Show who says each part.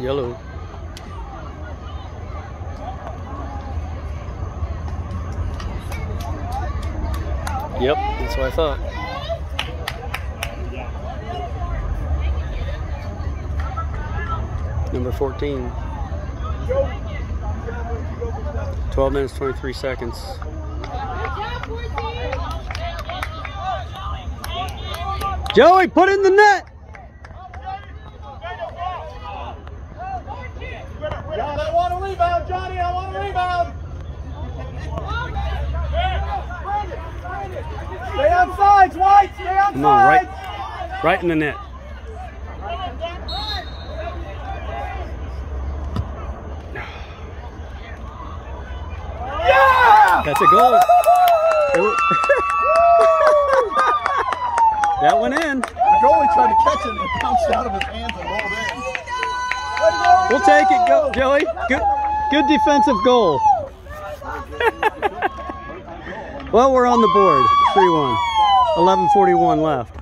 Speaker 1: yellow. Yep, that's what I thought. number 14. 12 minutes, 23 seconds. Joey, put in the net!
Speaker 2: John, I want a rebound, Johnny. I want a rebound. Stay on sides, White. Stay on
Speaker 1: Come on, right,
Speaker 2: sides.
Speaker 1: right in the net.
Speaker 2: Yeah!
Speaker 1: That's a goal. That went in.
Speaker 2: The goalie tried to catch it and it bounced out of his hands and rolled in.
Speaker 1: We'll take it, go, Joey. Good, good defensive goal. well, we're on the board. 3-1. 11.41 left.